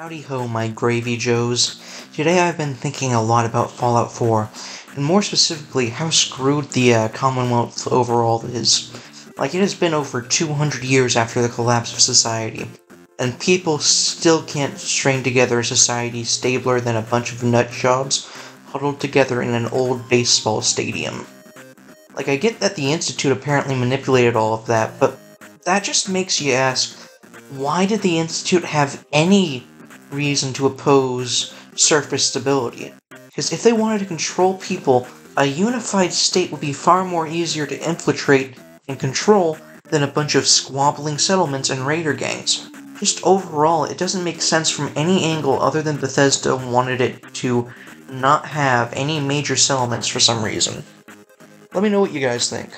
Howdy ho, my gravy joes. Today I've been thinking a lot about Fallout 4, and more specifically, how screwed the uh, Commonwealth overall is. Like, it has been over 200 years after the collapse of society, and people still can't string together a society stabler than a bunch of nut jobs huddled together in an old baseball stadium. Like, I get that the Institute apparently manipulated all of that, but that just makes you ask, why did the Institute have any reason to oppose surface stability? Because if they wanted to control people, a unified state would be far more easier to infiltrate and control than a bunch of squabbling settlements and raider gangs. Just overall, it doesn't make sense from any angle other than Bethesda wanted it to not have any major settlements for some reason. Let me know what you guys think.